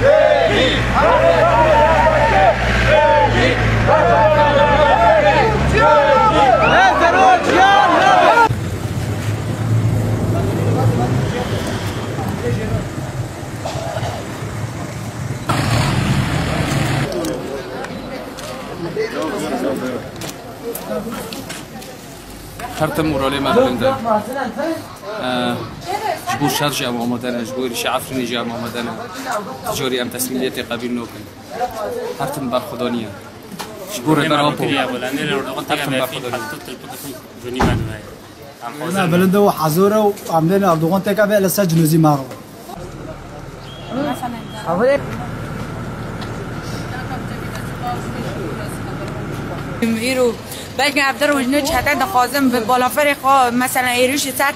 Hey! هەرتە مورۆلێ مەرندە بۆ شەرژ ئەم ئۆمەدەنە ژبووری شعفرنی ژام ئۆمەدەنە جۆری ئەم تەسمیلێتی قبیل نۆکن هەرتم بەرخدۆنیە ژبوورە بەرەوە أنا بلنده وحزوره وعاملين أردوغان تيكا بقى لسجن زي مارو ایرو بلکه افدر وجنه چهتا دخوازم به بالافر خواه مثلا ایروش تک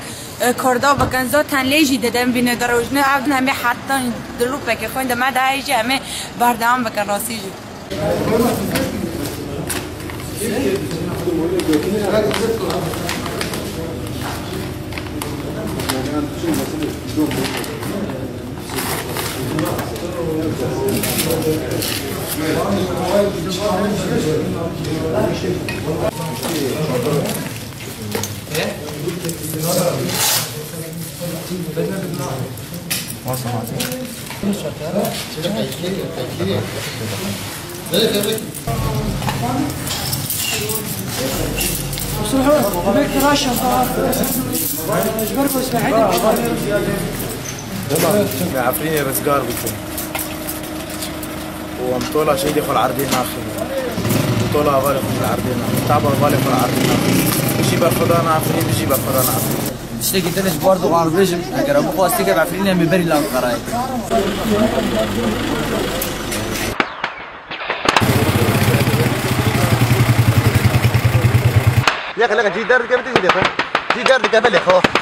کردا بکن زا تنلیجی دادم بینه در وجنه عبد همه حتی دلو بکه خوین ما ده ایجی همه بردام بکن راسی عفريني رزقار بيكون ومطولة شيء يدخل عرضين آخر. مطولة بالي في العرضين. تعبر بالي في العرضين. آخر بيجي بالخضان عفرين بيجي بالخضان عفرين تشتكي تلش برضه غاربيجم اگر أبو خواستی که بعفرین هم ببری لأن قرای يا أخي لك جي دار كيف تجي لك جي دار كيف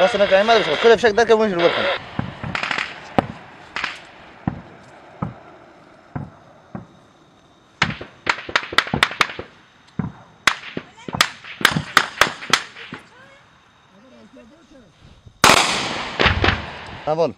بس أنا كمان ما بشوف كل بشكل وجه الوطن ها بول